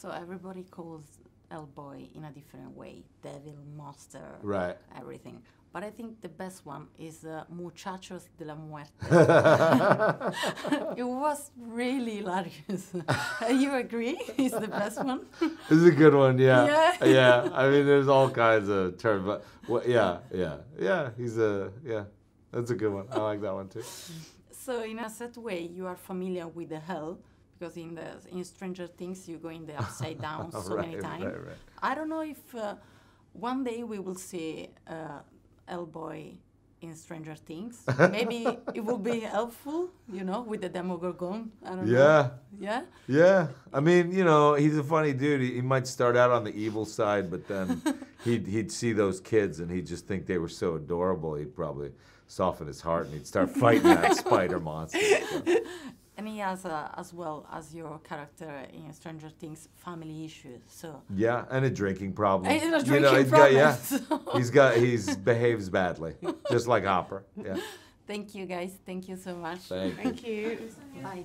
So everybody calls Hellboy in a different way devil, monster, Right. everything. But I think the best one is uh, Muchachos de la Muerte. it was really hilarious. you agree? It's the best one? It's a good one, yeah. Yeah. yeah. I mean, there's all kinds of terms, but well, yeah, yeah, yeah. He's a yeah. That's a good one. I like that one too. So in a set way, you are familiar with the hell because in the in Stranger Things you go in the upside down so many times. right, right. I don't know if uh, one day we will see uh, Hellboy in Stranger Things. Maybe it will be helpful, you know, with the Demogorgon. I don't know. Yeah, Yeah. yeah. I mean, you know, he's a funny dude. He, he might start out on the evil side, but then he'd he'd see those kids and he'd just think they were so adorable. He'd probably soften his heart and he'd start fighting that spider monster. So, And he has, uh, as well as your character in Stranger Things, family issues. So Yeah, and a drinking problem. And a you know, drinking he's got yeah. so- He's got he's behaves badly, just like Hopper. Yeah. thank you guys. Thank you so much. Thank you. Thank you. Bye.